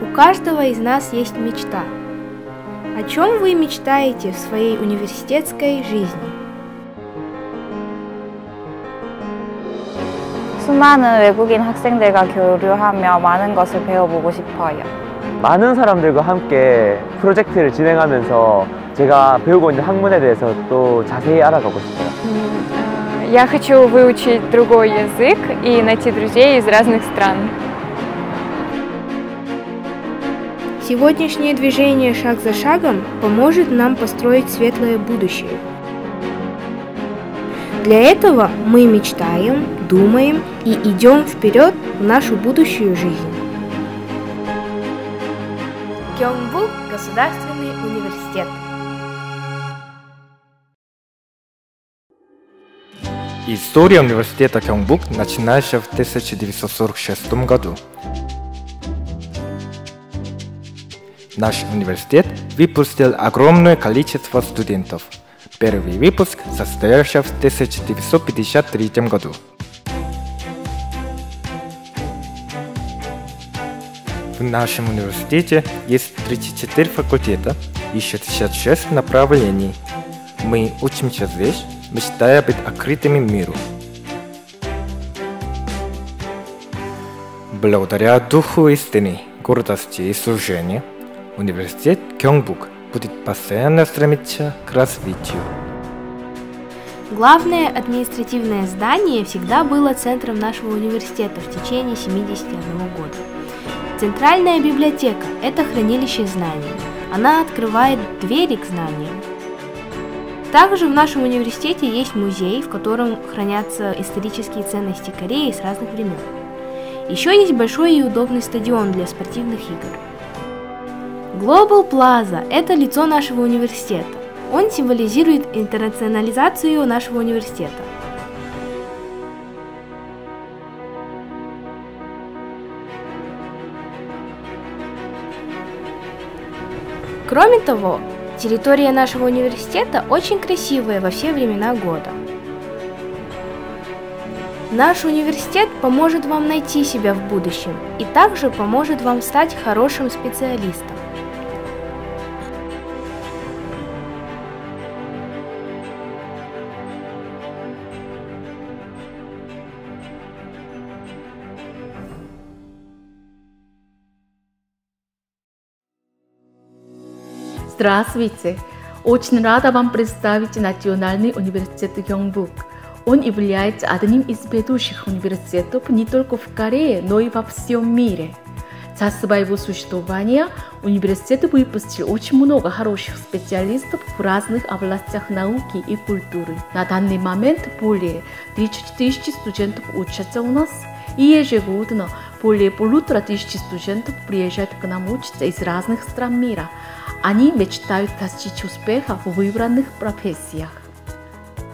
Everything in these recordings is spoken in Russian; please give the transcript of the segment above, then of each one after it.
У каждого из нас есть мечта. О чем вы мечтаете в своей университетской жизни? 수많은 외국인 학생들과 교류하며 많은 것을 배워보고 싶어요. 많은 사람들과 함께 프로젝트를 진행하면서 제가 배우고 있는 학문에 대해서 또 자세히 알아가고 싶어요. Я хочу выучить другой язык и найти друзей из разных стран. Сегодняшнее движение «Шаг за шагом» поможет нам построить светлое будущее. Для этого мы мечтаем, думаем и идем вперед в нашу будущую жизнь. Кёнгбук – государственный университет. История университета Кёнгбук начинается в 1946 году. Наш университет выпустил огромное количество студентов. Первый выпуск состоялся в 1953 году. В нашем университете есть 34 факультета и 66 направлений. Мы учимся здесь, мечтая быть открытыми миру. Благодаря духу истины, гордости и служения, университет Кёнгбук будет постоянно стремиться к развитию. Главное административное здание всегда было центром нашего университета в течение 71 года. Центральная библиотека – это хранилище знаний. Она открывает двери к знаниям. Также в нашем университете есть музей, в котором хранятся исторические ценности Кореи с разных времен. Еще есть большой и удобный стадион для спортивных игр. Global Plaza – это лицо нашего университета. Он символизирует интернационализацию нашего университета. Кроме того, территория нашего университета очень красивая во все времена года. Наш университет поможет вам найти себя в будущем и также поможет вам стать хорошим специалистом. Здравствуйте! Очень рада вам представить Национальный университет Гёнгбук. Он является одним из ведущих университетов не только в Корее, но и во всем мире. За своего существования университет выпустил очень много хороших специалистов в разных областях науки и культуры. На данный момент более 30 тысяч студентов учатся у нас, и ежегодно более полутора тысяч студентов приезжают к нам учиться из разных стран мира – они мечтают достичь успеха в выбранных профессиях.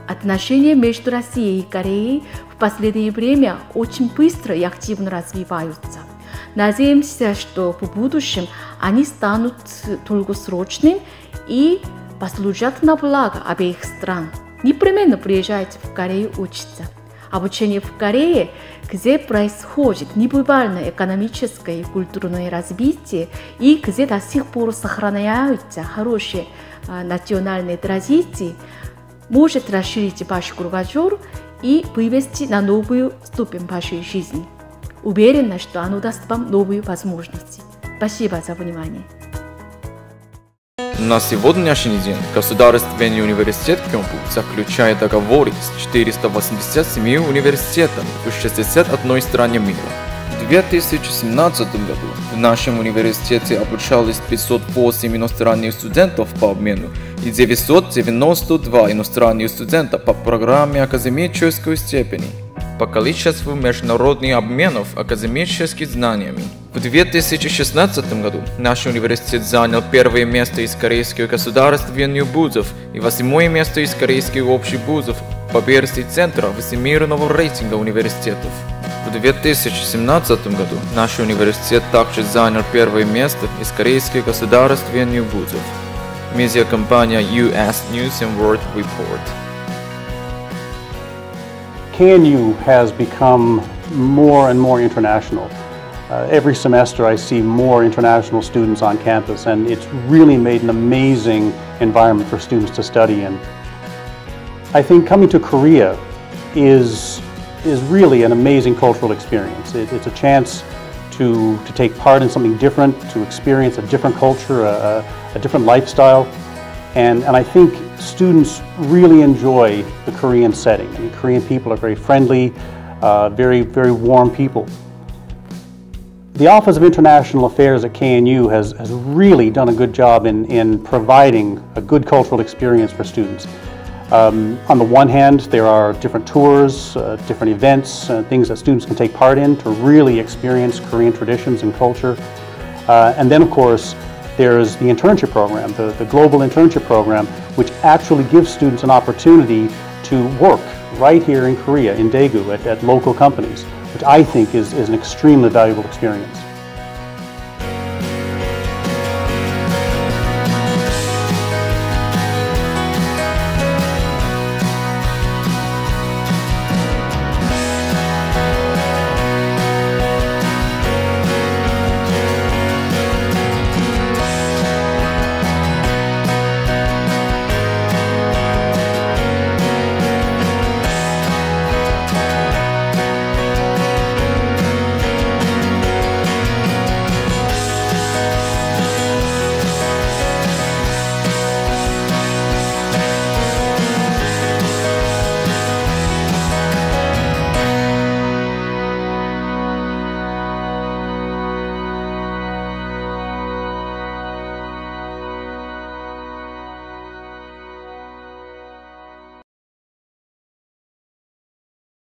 Отношения между Россией и Кореей в последнее время очень быстро и активно развиваются. Надеемся, что в будущем они станут долгосрочными и послужат на благо обеих стран. Непременно приезжайте в Корею учиться. Обучение в Корее, где происходит небывальное экономическое и культурное развитие, и где до сих пор сохраняются хорошие э, национальные традиции, может расширить ваш кругозор и вывести на новую ступень вашей жизни. Уверена, что оно даст вам новые возможности. Спасибо за внимание. На сегодняшний день Государственный университет Кёмпу заключает договоры с 487 университетами в 61 стране мира. В 2017 году в нашем университете обучалось 508 иностранных студентов по обмену и 992 иностранных студента по программе академической степени по количеству международных обменов академическими знаниями. В 2016 году наш университет занял первое место из корейских государственных вузов и восьмое место из корейских общих вузов по версии Центра всемирного рейтинга университетов. В 2017 году наш университет также занял первое место из корейских государственных вузов. Медиакомпания US News and World Report. KNU has become more and more international. Uh, every semester I see more international students on campus and it's really made an amazing environment for students to study in. I think coming to Korea is, is really an amazing cultural experience. It, it's a chance to, to take part in something different, to experience a different culture, a, a, a different lifestyle. And, and I think students really enjoy the Korean setting. I mean, Korean people are very friendly, uh, very, very warm people. The Office of International Affairs at KNU has, has really done a good job in, in providing a good cultural experience for students. Um, on the one hand, there are different tours, uh, different events, uh, things that students can take part in to really experience Korean traditions and culture. Uh, and then, of course, there's the internship program, the, the global internship program, which actually gives students an opportunity to work right here in Korea, in Daegu, at, at local companies which I think is, is an extremely valuable experience.